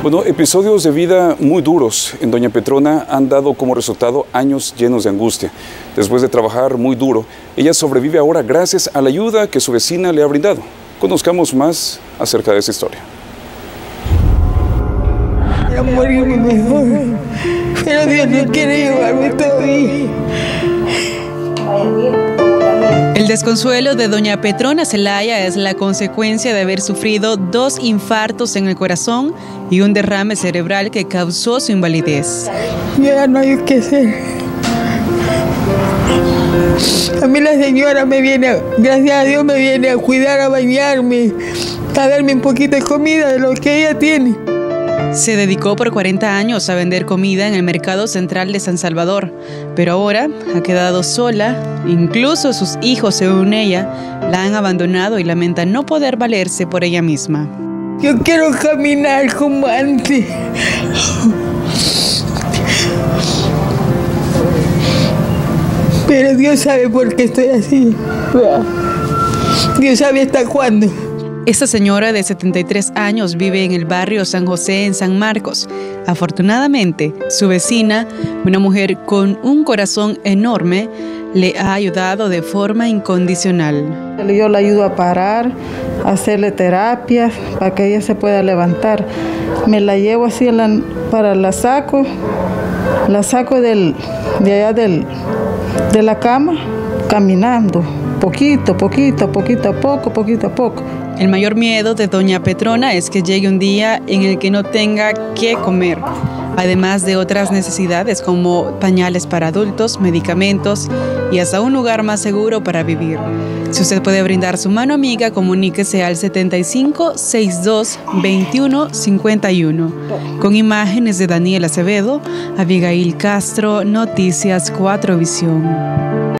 Bueno, episodios de vida muy duros en Doña Petrona han dado como resultado años llenos de angustia. Después de trabajar muy duro, ella sobrevive ahora gracias a la ayuda que su vecina le ha brindado. Conozcamos más acerca de esa historia. morirme mejor, pero Dios no quiere llevarme todavía. El desconsuelo de doña Petrona Celaya es la consecuencia de haber sufrido dos infartos en el corazón y un derrame cerebral que causó su invalidez. Ya no hay que hacer. A mí la señora me viene, gracias a Dios, me viene a cuidar, a bañarme, a darme un poquito de comida de lo que ella tiene. Se dedicó por 40 años a vender comida en el mercado central de San Salvador, pero ahora ha quedado sola, incluso sus hijos, según ella, la han abandonado y lamenta no poder valerse por ella misma. Yo quiero caminar como antes. Pero Dios sabe por qué estoy así. Dios sabe hasta cuándo. Esta señora de 73 años vive en el barrio San José en San Marcos. Afortunadamente, su vecina, una mujer con un corazón enorme, le ha ayudado de forma incondicional. Yo la ayudo a parar, a hacerle terapias para que ella se pueda levantar. Me la llevo así para la saco, la saco de allá de la cama, caminando, poquito, poquito, poquito a poco, poquito a poco. El mayor miedo de doña Petrona es que llegue un día en el que no tenga qué comer, además de otras necesidades como pañales para adultos, medicamentos y hasta un lugar más seguro para vivir. Si usted puede brindar su mano amiga, comuníquese al 75 62 21 51 con imágenes de Daniel Acevedo, Abigail Castro, Noticias 4 Visión.